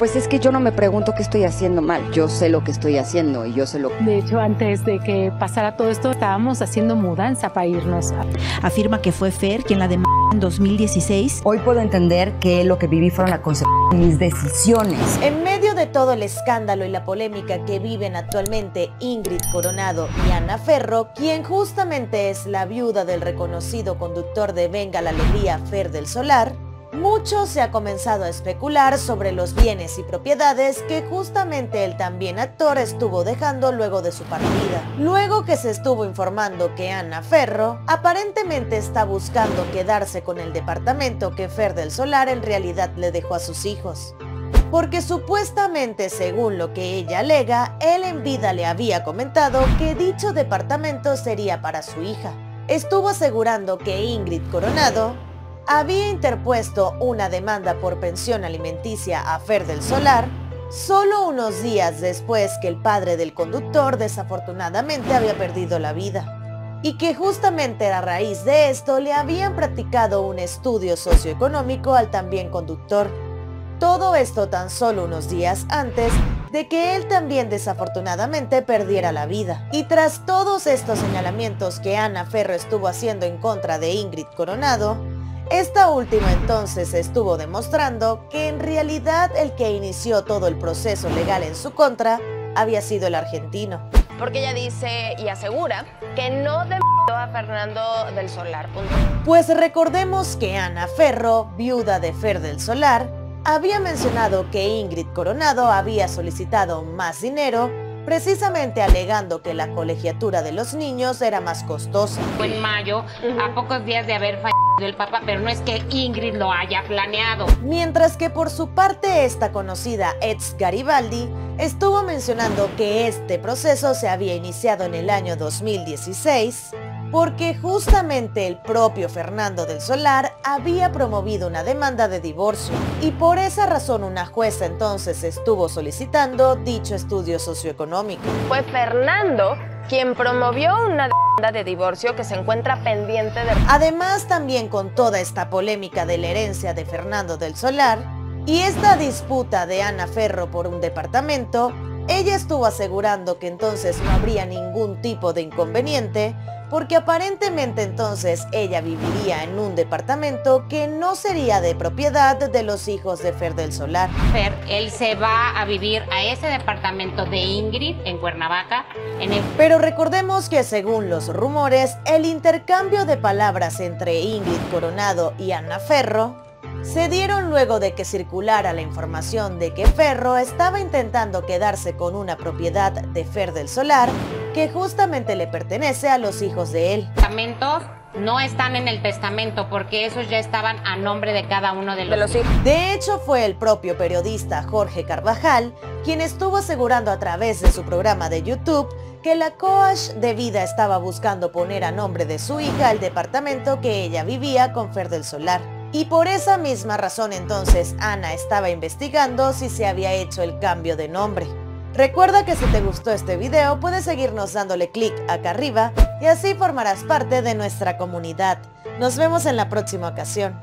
Pues es que yo no me pregunto qué estoy haciendo mal. Yo sé lo que estoy haciendo y yo sé lo De hecho, antes de que pasara todo esto, estábamos haciendo mudanza para irnos. Afirma que fue Fer quien la demandó en 2016. Hoy puedo entender que lo que viví fueron la consecuencia de mis decisiones. En medio de todo el escándalo y la polémica que viven actualmente Ingrid Coronado y Ana Ferro, quien justamente es la viuda del reconocido conductor de Venga la Alegría Fer del Solar, mucho se ha comenzado a especular sobre los bienes y propiedades que justamente el también actor estuvo dejando luego de su partida. Luego que se estuvo informando que Ana Ferro aparentemente está buscando quedarse con el departamento que Fer del Solar en realidad le dejó a sus hijos. Porque supuestamente, según lo que ella alega, él en vida le había comentado que dicho departamento sería para su hija. Estuvo asegurando que Ingrid Coronado había interpuesto una demanda por pensión alimenticia a Fer del Solar solo unos días después que el padre del conductor desafortunadamente había perdido la vida y que justamente a raíz de esto le habían practicado un estudio socioeconómico al también conductor. Todo esto tan solo unos días antes de que él también desafortunadamente perdiera la vida. Y tras todos estos señalamientos que Ana Ferro estuvo haciendo en contra de Ingrid Coronado, esta última entonces estuvo demostrando que en realidad el que inició todo el proceso legal en su contra había sido el argentino. Porque ella dice y asegura que no de a Fernando del Solar. Pues recordemos que Ana Ferro, viuda de Fer del Solar, había mencionado que Ingrid Coronado había solicitado más dinero precisamente alegando que la colegiatura de los niños era más costosa. En mayo, a pocos días de haber fallecido el papá, pero no es que Ingrid lo haya planeado. Mientras que por su parte esta conocida ex Garibaldi estuvo mencionando que este proceso se había iniciado en el año 2016 porque justamente el propio Fernando del Solar había promovido una demanda de divorcio y por esa razón una jueza entonces estuvo solicitando dicho estudio socioeconómico. Fue Fernando quien promovió una demanda de divorcio que se encuentra pendiente de... Además también con toda esta polémica de la herencia de Fernando del Solar y esta disputa de Ana Ferro por un departamento, ella estuvo asegurando que entonces no habría ningún tipo de inconveniente porque aparentemente entonces ella viviría en un departamento que no sería de propiedad de los hijos de Fer del Solar. Fer, él se va a vivir a ese departamento de Ingrid en Cuernavaca. En el... Pero recordemos que según los rumores, el intercambio de palabras entre Ingrid Coronado y Ana Ferro se dieron luego de que circulara la información de que Ferro estaba intentando quedarse con una propiedad de Fer del Solar que justamente le pertenece a los hijos de él. Testamentos no están en el testamento porque esos ya estaban a nombre de cada uno de los, hijos. De hecho, fue el propio periodista Jorge Carvajal quien estuvo asegurando a través de su programa de YouTube que la coach de vida estaba buscando poner a nombre de su hija el departamento que ella vivía con Fer del Solar. Y por esa misma razón entonces Ana estaba investigando si se había hecho el cambio de nombre. Recuerda que si te gustó este video puedes seguirnos dándole clic acá arriba y así formarás parte de nuestra comunidad. Nos vemos en la próxima ocasión.